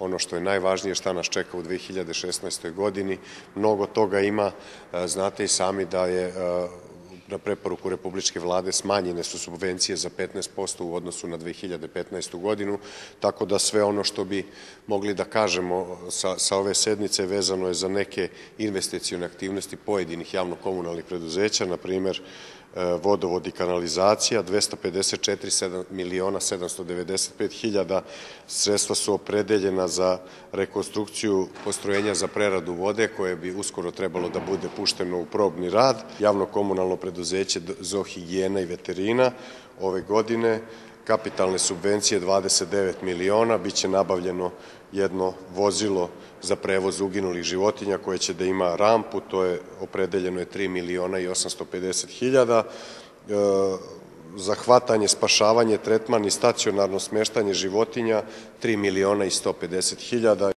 ono što je najvažnije šta nas čeka u 2016. godini. Mnogo toga ima, znate i sami da je na preporuku Republičke vlade smanjene su subvencije za 15% u odnosu na 2015. godinu, tako da sve ono što bi mogli da kažemo sa, sa ove sednice vezano je za neke investicijone aktivnosti pojedinih javno-komunalnih preduzeća, na primer e, vodovod i kanalizacija, 254 miliona 795 hiljada sredstva su opredeljena za rekonstrukciju postrojenja za preradu vode koje bi uskoro trebalo da bude pušteno u probni rad. Javno-komunalno preduzeće preduzeće Zohigijena i veterina ove godine kapitalne subvencije 29 miliona, biće nabavljeno jedno vozilo za prevoz uginulih životinja koje će da ima rampu, to je opredeljeno je 3 miliona i 850 hiljada. E, zahvatanje, spašavanje, tretman i stacionarno smeštanje životinja 3 miliona i 150 hiljada.